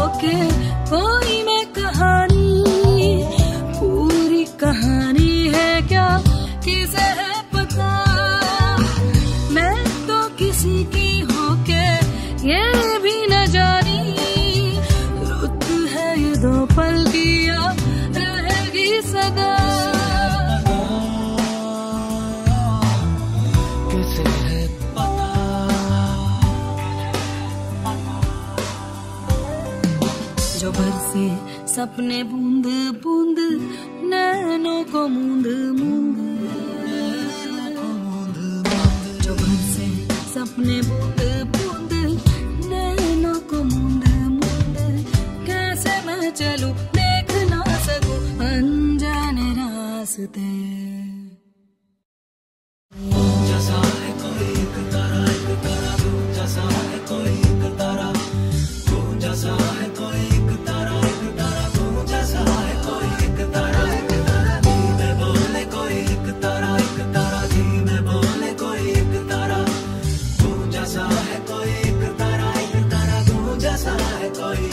होके कोई मैं कहानी? पूरी कहानी है क्या? किसे है पता? मैं तो किसी की होके ये भी न जानी। रुत है ये दो पल की रहेगी सदा। जो बरसे सपने बूंद बूंद, नैनों को मूंद मूंद। जो बरसे सपने बूंद बूंद, नैनों को मूंद मूंद। कैसे मैं चलूँ, देख ना सकूँ, अनजाने रास्ते। Toy.